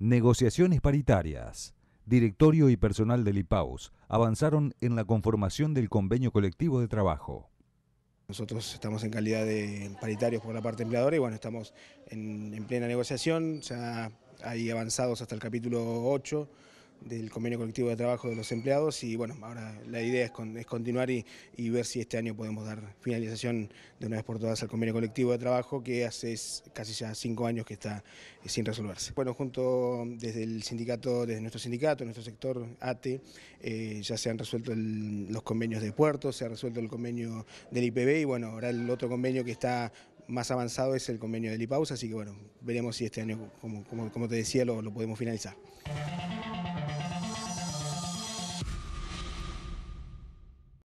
Negociaciones paritarias. Directorio y personal del IPAUS avanzaron en la conformación del convenio colectivo de trabajo. Nosotros estamos en calidad de paritarios por la parte empleadora y bueno, estamos en, plena negociación, ya hay avanzados hasta el capítulo 8 del convenio colectivo de trabajo de los empleados y bueno, ahora la idea es, continuar y, ver si este año podemos dar finalización de una vez por todas al convenio colectivo de trabajo que hace casi ya cinco años que está eh, sin resolverse. Bueno, junto desde el sindicato, desde nuestro sindicato, nuestro sector ATE, eh, ya se han resuelto los convenios de puertos, se ha resuelto el convenio del IPB y bueno, ahora el otro convenio que está más avanzado es el convenio del IPAUS, así que bueno, veremos si este año, como, te decía, lo podemos finalizar.